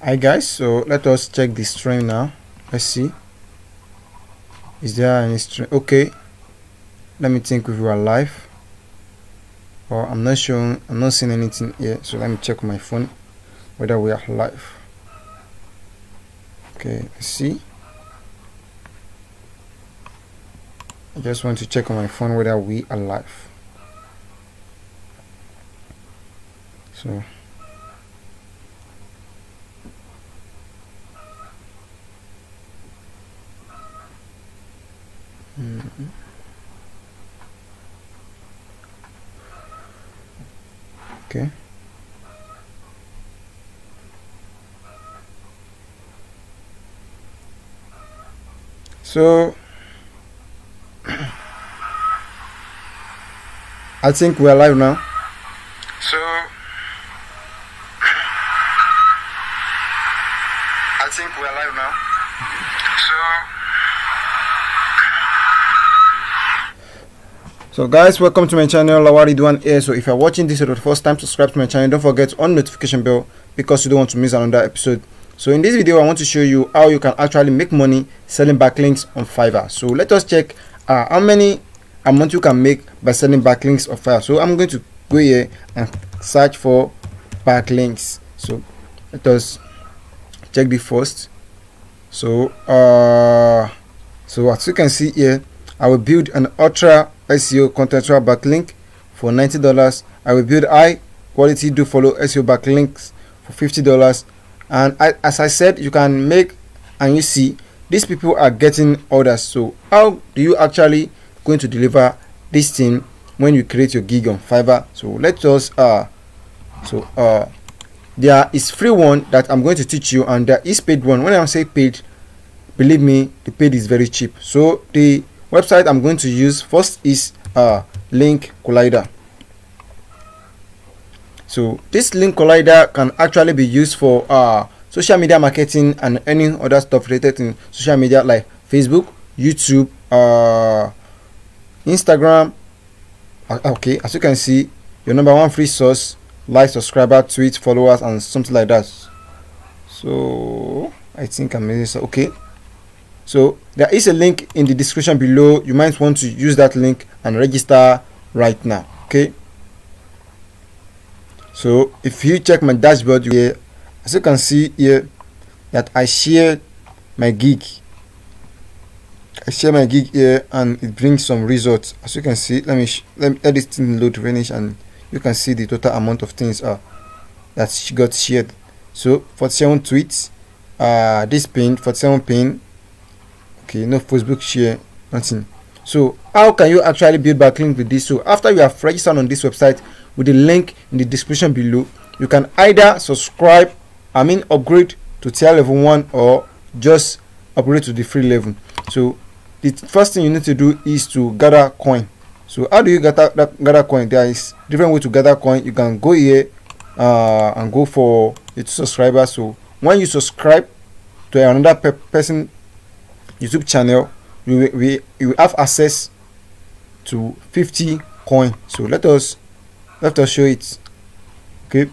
hi guys. So let us check the stream now. Let's see. Is there any stream? Okay. Let me think if we are live. Or I'm not showing I'm not seeing anything here. So let me check my phone whether we are live. Okay let's see. I just want to check on my phone whether we are live. So mm -hmm. okay so I think we're live now So guys, welcome to my channel, Lawari Duan here. So if you're watching this for the first time, subscribe to my channel. Don't forget on notification bell because you don't want to miss another episode. So in this video, I want to show you how you can actually make money selling backlinks on Fiverr. So let us check uh, how many amount you can make by selling backlinks on Fiverr. So I'm going to go here and search for backlinks. So let us check the first. So uh, so as you can see here, I will build an ultra SEO contextual backlink for $90. I will build high quality do follow SEO backlinks for $50. And I, as I said, you can make and you see these people are getting orders. So how do you actually going to deliver this thing when you create your gig on Fiverr? So let us uh so uh there is free one that I'm going to teach you and there is paid one. When I say paid, believe me, the paid is very cheap. So the website I'm going to use first is uh, Link Collider. So this Link Collider can actually be used for uh, social media marketing and any other stuff related in social media like Facebook, YouTube, uh, Instagram. Uh, okay, as you can see, your number one free source, like, subscriber, tweet, followers, and something like that. So I think I'm okay so there is a link in the description below. You might want to use that link and register right now okay? So if you check my dashboard here as you can see here that i share my gig. I share my gig here and it brings some results. As you can see let me let, me, let this thing load finish and you can see the total amount of things uh, that got shared. So 47 tweets uh this pin 47 pin okay no facebook share nothing. So how can you actually build backlink with this? So after you have registered on this website with the link in the description below you can either subscribe i mean upgrade to tier level one or just upgrade to the free level. So the first thing you need to do is to gather coin. So how do you gather gather coin? There is different way to gather coin. You can go here uh, and go for the subscribers. So when you subscribe to another pe person youtube channel you will, we, have access to 50 coin. So let us let us show it. Okay?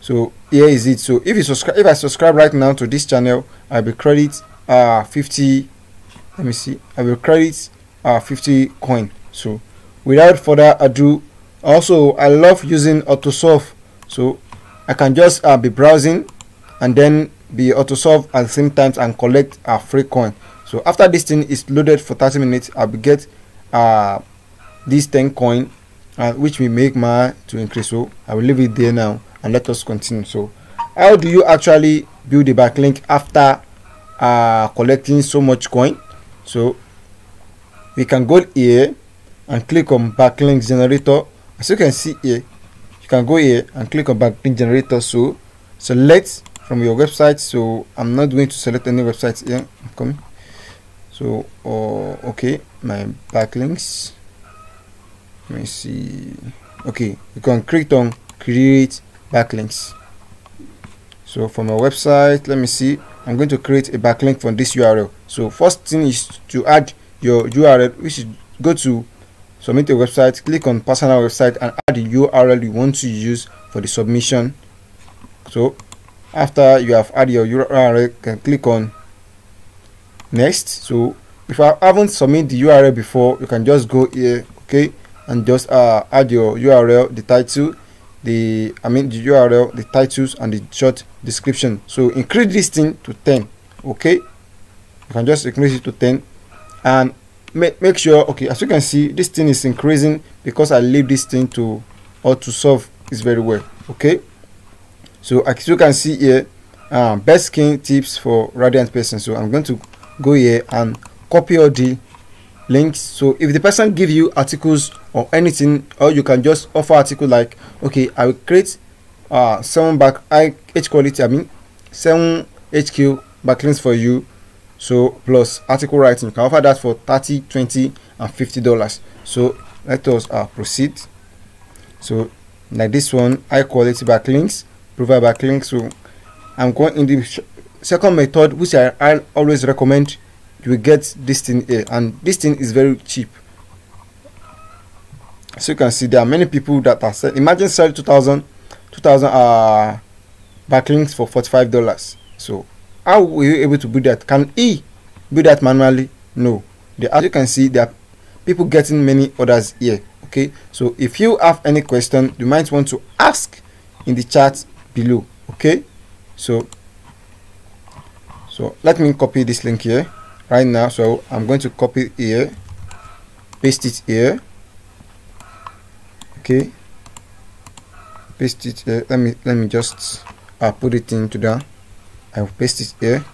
So here is it. So if you subscribe if i subscribe right now to this channel i will credit uh 50 let me see i will credit uh 50 coin. So without further ado also i love using autosolve. So i can just uh, be browsing and then be autosolve at the same time and collect a free coin so after this thing is loaded for 30 minutes i will get uh this 10 coin uh, which will make my to increase. So i will leave it there now and let us continue. So how do you actually build a backlink after uh, collecting so much coin? So we can go here and click on backlink generator. As you can see here you can go here and click on backlink generator. So select from your website. So i'm not going to select any website here. I'm coming so uh, okay my backlinks. Let me see. Okay you can click on create backlinks. So for my website let me see. I'm going to create a backlink from this url so first thing is to add your url which is go to submit a website click on personal website and add the url you want to use for the submission. So after you have added your url you can click on next so if i haven't submitted the url before you can just go here okay and just uh, add your url the title the i mean the url the titles and the short description. So increase this thing to 10 okay? You can just increase it to 10 and make, make sure okay as you can see this thing is increasing because i leave this thing to or to solve is very well okay? So as you can see here um, best skin tips for radiant person. So i'm going to go here and copy all the links. So if the person give you articles or anything or you can just offer article like okay i will create uh seven back h quality i mean seven hq backlinks for you. So plus article writing you can offer that for 30 20 and 50 dollars. So let us uh, proceed. So like this one high quality backlinks provide backlinks. So i'm going in the second method which I, I always recommend you get this thing here and this thing is very cheap. So you can see there are many people that are selling imagine sell 2000 2000 uh backlinks for 45 dollars. So how were you able to do that? Can he do that manually? No. The, as you can see there are people getting many orders here okay? So if you have any question you might want to ask in the chat below okay? So so let me copy this link here right now. So i'm going to copy here paste it here. Okay. Paste it here. Let me let me just uh, put it into there i will paste it here.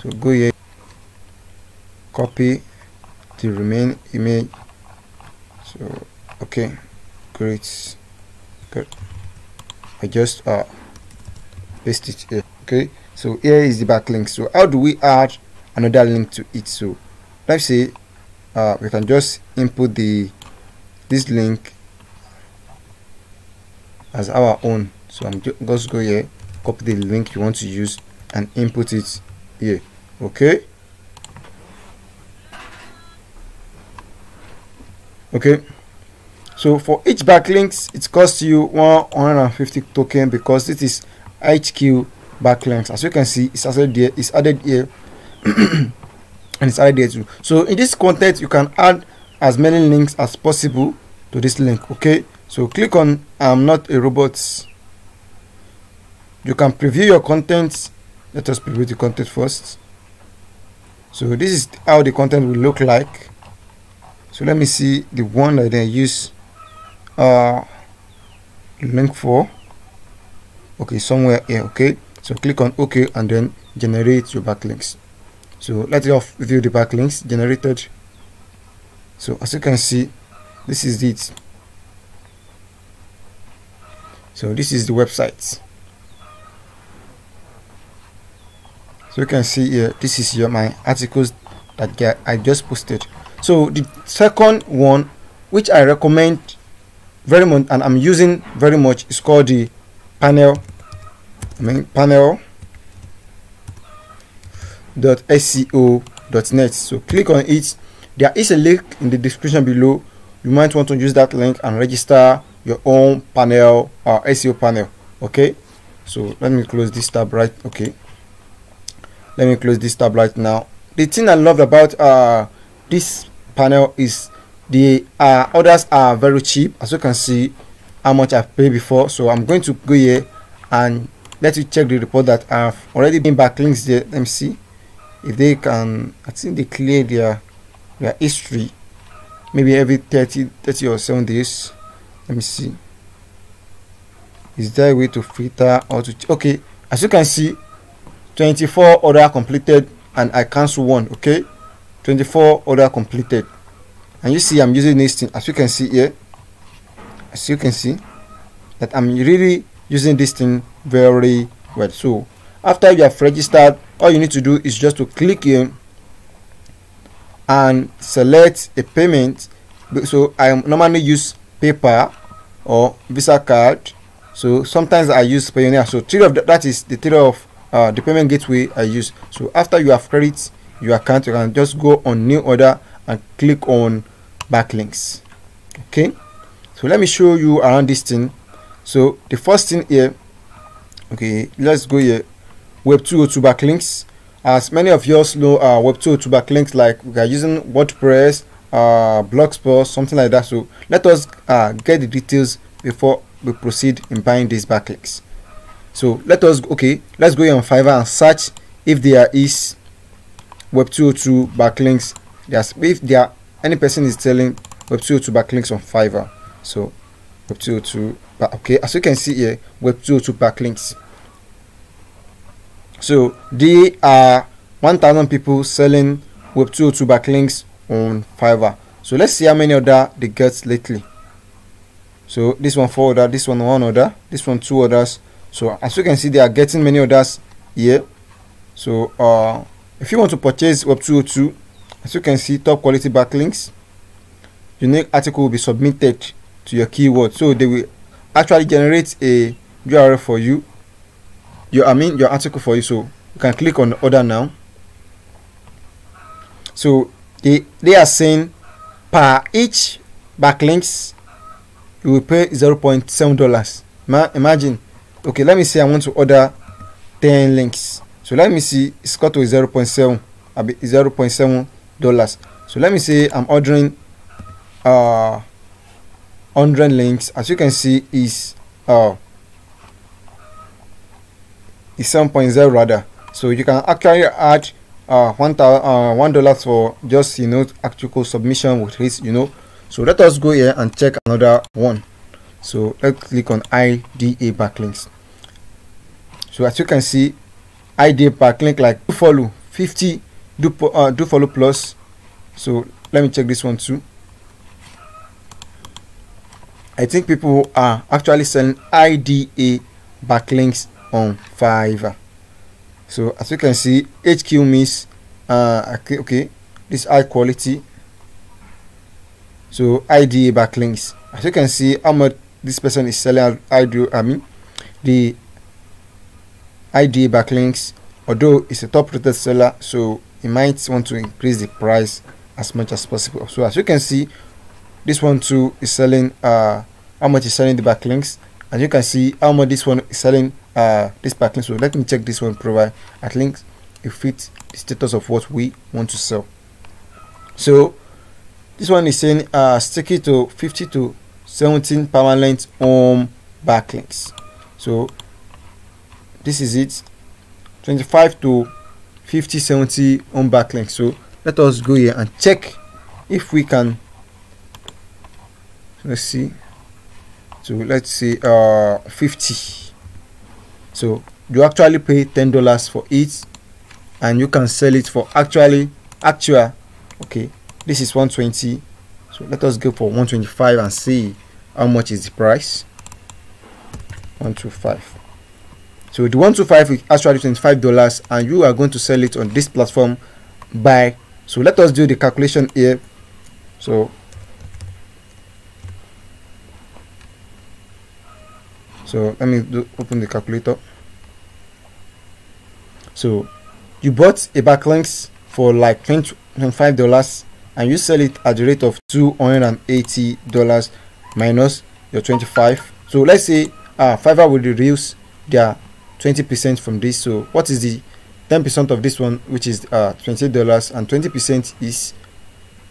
So go here. Copy the remain image. So okay. Great. Good. I just uh paste it here. Okay so here is the backlink. So how do we add another link to it? So let's say uh, we can just input the this link as our own. So i'm just go here copy the link you want to use and input it here. Okay? Okay. So for each backlinks it costs you 150 token because this is hq backlinks. As you can see it's added there it's added here. And it's added there too. So in this content you can add as many links as possible to this link okay? So click on i'm not a robot. You can preview your content let us preview the content first. So this is how the content will look like. So let me see the one that i use uh link for. Okay somewhere here okay so click on ok and then generate your backlinks. So let's off view the backlinks generated. So as you can see this is it. So this is the website. So you can see here this is your my articles that I just posted. So the second one which I recommend very much and I'm using very much is called the panel Mean panel. Dot sco dot net. So click on it. There is a link in the description below. You might want to use that link and register your own panel or uh, SEO panel. Okay? So let me close this tab right okay. Let me close this tab right now. The thing I love about uh, this panel is the uh, orders are very cheap. As you can see how much I've paid before. So I'm going to go here and let you check the report that I've already been backlinks there. Let me see if they can I think they clear their their history. Maybe every 30 30 or 7 days. Let me see. Is there a way to filter or to okay. As you can see 24 order completed and I cancel one okay? 24 order completed. And you see I'm using this thing. As you can see here as you can see that I'm really using this thing very well. So after you have registered all you need to do is just to click here and select a payment. So I normally use PayPal or Visa card. So sometimes I use Payoneer so three of the, that is the three of uh, the payment gateway I use. So after you have credit your account you can just go on new order and click on backlinks. Okay? So let me show you around this thing. So the first thing here okay let's go here. Web 202 backlinks. As many of you know uh, web 202 backlinks like we are using wordpress uh blogspot something like that. So let us uh, get the details before we proceed in buying these backlinks. So let us okay let's go here on fiverr and search if there is web 202 backlinks. There's if there any person is selling web 202 backlinks on fiverr. So web 202 but okay as you can see here web 202 backlinks so they are 1000 people selling web 202 backlinks on fiverr. So let's see how many other they get lately. So this one four order this one one order this one two orders. So as you can see they are getting many orders here. So uh if you want to purchase web 202 as you can see top quality backlinks unique article will be submitted to your keyword. So they will actually generate a url for you your i mean your article for you so you can click on order now. So they they are saying per each backlinks you will pay 0.7 dollars. Imagine. Okay let me say i want to order 10 links. So let me see it's got to 0.7 0.7 dollars. So let me say i'm ordering uh 100 links. As you can see is uh is 7.0 rather. So you can actually add uh one uh one dollar for just you know actual submission with this you know. So let us go here and check another one. So let's click on ida backlinks. So as you can see ida backlink like do follow 50 do uh, do follow plus. So let me check this one too. I think people are actually selling IDA backlinks on Fiverr. So as you can see, HQ means uh, okay, okay, this high quality. So IDA backlinks. As you can see, how much this person is selling IDA. I mean, the IDA backlinks. Although it's a top rated seller, so he might want to increase the price as much as possible. So as you can see, this one too is selling uh how much is selling the backlinks and you can see how much this one is selling uh this backlink so let me check this one provide at links it fits the status of what we want to sell. So this one is saying uh sticky to 50 to 17 permanent home backlinks. So this is it. 25 to 50 70 home backlinks. So let us go here and check if we can let's see. So let's say uh 50 so you actually pay ten dollars for it and you can sell it for actually actual okay this is 120 so let us go for 125 and see how much is the price. 125 so the 125 is actually 25 dollars and you are going to sell it on this platform by so let us do the calculation here. So so let me do, open the calculator. So you bought a backlinks for like 20 25 dollars and you sell it at the rate of 280 dollars minus your 25 so let's say uh fiverr will reduce their 20 percent from this. So what is the 10 percent of this one which is uh 20 dollars and 20 percent is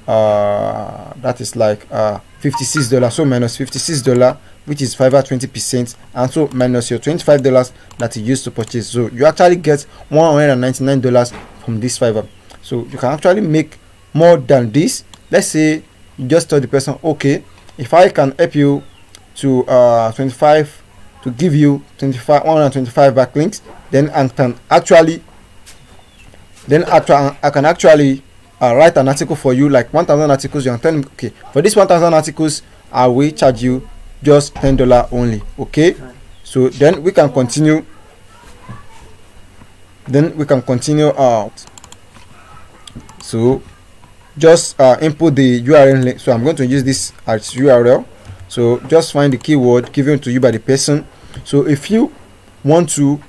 uh that is like uh 56 dollars. So minus 56 dollar which is fiverr 20 percent. And so minus your 25 dollars that you used to purchase. So you actually get 199 dollars from this fiverr so you can actually make more than this. Let's say you just tell the person okay if i can help you to uh 25 to give you 25 125 backlinks then i can actually then i can actually uh, write an article for you like 1000 articles you can tell me okay for this 1000 articles i will charge you just ten dollar only okay? So then we can continue then we can continue out so just uh, input the url link. So i'm going to use this as url so just find the keyword given to you by the person. So if you want to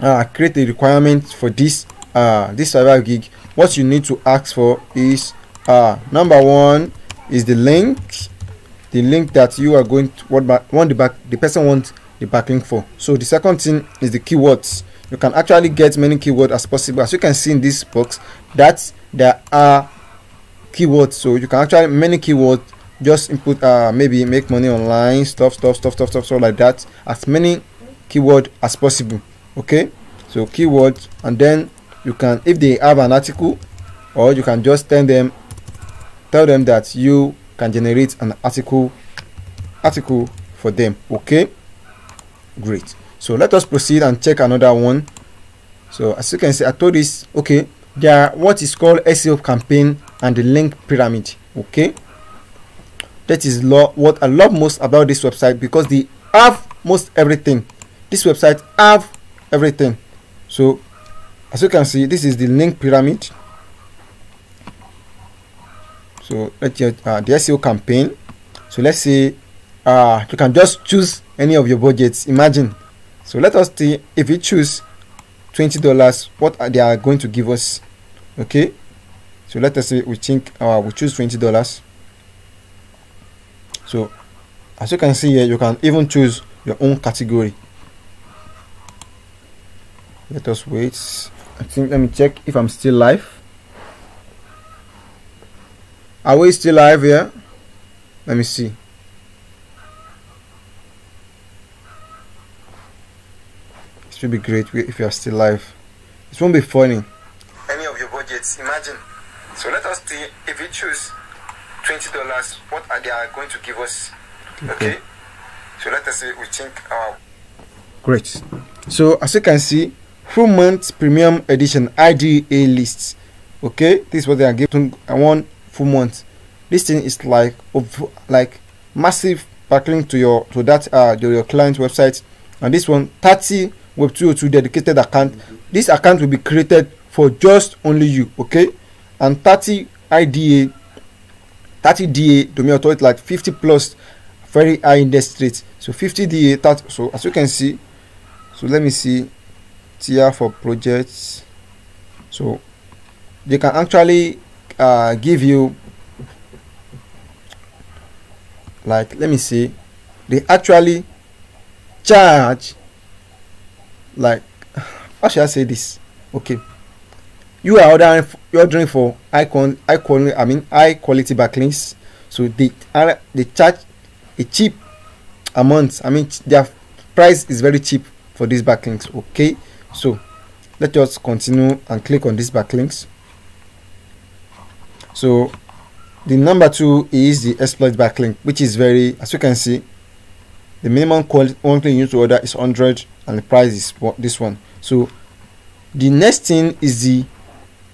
uh, create a requirement for this uh, this survival gig what you need to ask for is uh, number one is the link the link that you are going to what want the back the person wants the backlink for. So the second thing is the keywords. You can actually get many keywords as possible. As you can see in this box that there are keywords. So you can actually many keywords just input uh maybe make money online stuff stuff stuff stuff stuff, stuff like that as many keyword as possible. Okay? So keywords and then you can if they have an article or you can just tell them tell them that you can generate an article article for them okay? Great. So let us proceed and check another one. So as you can see i told this okay there are what is called seo campaign and the link pyramid okay? That is what i love most about this website because they have most everything. This website have everything. So as you can see this is the link pyramid. So let's uh, the seo campaign. So let's say uh you can just choose any of your budgets. Imagine. So let us see if we choose 20 dollars what are they are going to give us? Okay. So let us say we think uh, we choose 20 dollars. So as you can see here you can even choose your own category. Let us wait i think let me check if i'm still live. Are we still live here? Let me see. It should be great if you are still live. It won't be funny. Any of your budgets, imagine. So let us see if we choose twenty dollars, what are they are going to give us? Okay. So let us say we think our great. So as you can see full month premium edition ida list. Okay this is what they are giving. I want full month this thing is like of like massive backlink to your to that uh to your client website. And this one 30 web 202 dedicated account. This account will be created for just only you okay? And 30 ida 30 da domain authority like 50 plus very high rate so 50 da 30 so as you can see so let me see tier for projects. So they can actually uh, give you like let me see. They actually charge like how should i say this? Okay. You are ordering you are ordering for high con high quality i mean high quality backlinks so they are they charge a cheap amount. I mean their price is very cheap for these backlinks okay so let us continue and click on these backlinks. So the number two is the exploit backlink which is very as you can see the minimum thing you need to order is 100 and the price is this one. So the next thing is the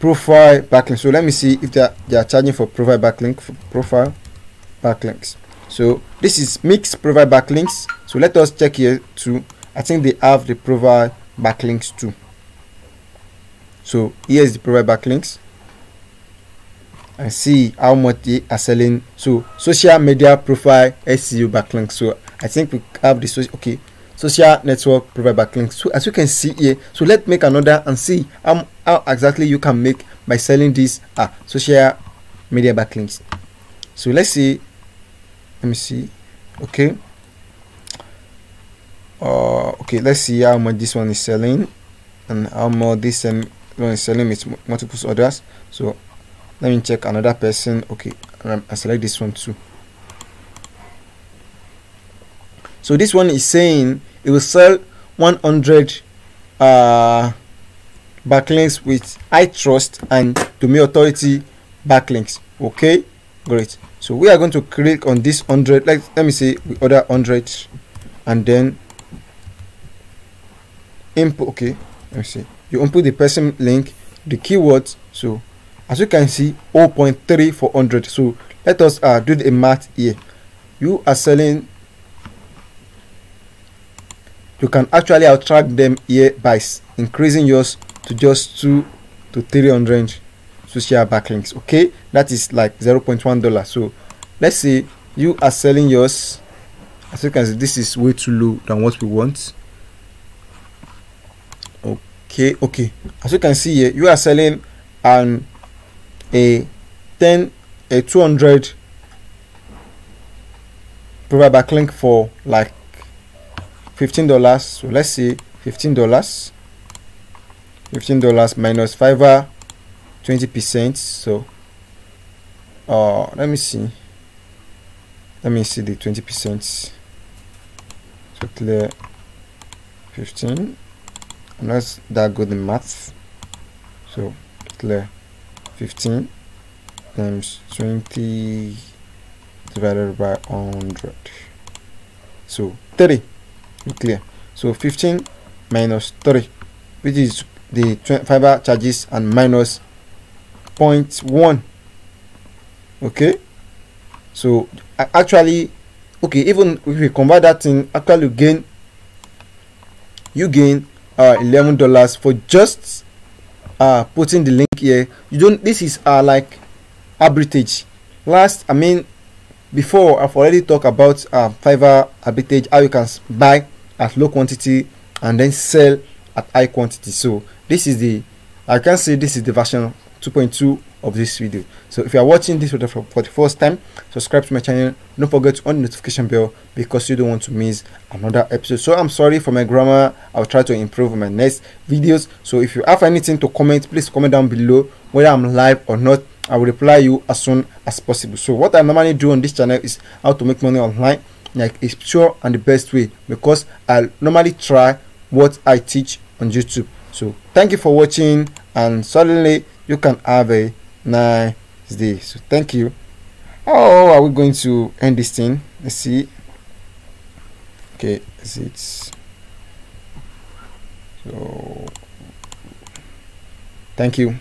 profile backlink. So let me see if they are, they are charging for profile backlink for profile backlinks. So this is mixed profile backlinks. So let us check here too. I think they have the profile backlinks too. So here is the profile backlinks. And see how much they are selling. So social media profile seo backlinks. So i think we have the social okay social network profile backlinks. So as you can see here so let's make another and see how, how exactly you can make by selling these uh, social media backlinks. So let's see. Let me see. Okay uh okay let's see how much this one is selling and how much this um, one is selling with multiple orders. So let me check another person. Okay um, i select this one too. So this one is saying it will sell 100 uh backlinks with high trust and domain authority backlinks. Okay great. So we are going to click on this 100 like let me say we order 100 and then input okay me see. You input the person link the keywords so as you can see 0.3 for 100 so let us uh, do the math here. You are selling you can actually attract them here by increasing yours to just 2 to 300 social backlinks okay? That is like 0.1 dollar so let's say you are selling yours as you can see this is way too low than what we want okay okay. As you can see here you are selling an a 10 a 200 profile backlink for like fifteen dollars. So let's say fifteen dollars. Fifteen dollars minus fiverr twenty percent. So uh let me see. Let me see the 20 percent. So clear. 15 I'm not that good in math so clear 15 times 20 divided by 100 so 30 clear? So 15 minus 30 which is the fiverr charges and minus 0.1 okay? So actually okay even if we convert that thing actually you gain you gain uh 11 dollars for just uh putting the link here. You don't this is uh like arbitrage last i mean before i've already talked about uh fiverr arbitrage how you can buy at low quantity and then sell at high quantity. So this is the i can say this is the version 2.2 of this video. So if you are watching this video for, the first time subscribe to my channel. Don't forget to on the notification bell because you don't want to miss another episode. So i'm sorry for my grammar. I'll try to improve my next videos. So if you have anything to comment please comment down below whether i'm live or not. I will reply you as soon as possible. So what i normally do on this channel is how to make money online like it's sure and the best way because i normally try what i teach on youtube. So thank you for watching and suddenly you can have a nice day so thank you. How are we going to end this thing? Let's see. Okay is it? So thank you